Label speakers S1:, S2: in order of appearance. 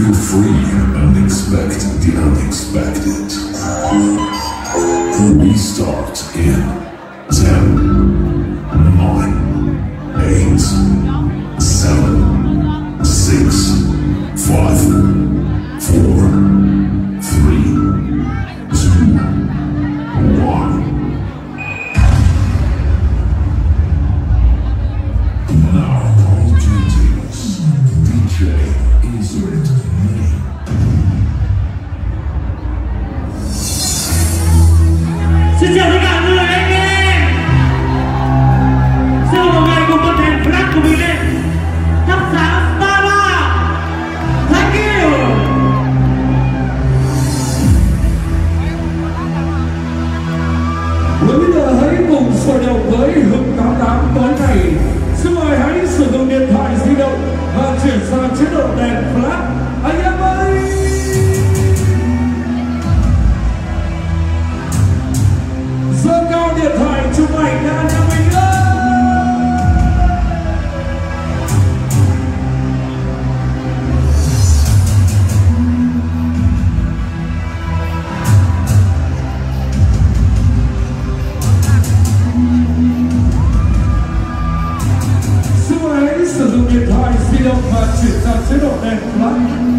S1: Feel free and expect the unexpected. We start in 10, 9,
S2: chuyển sang chế độ đèn flash anh せろね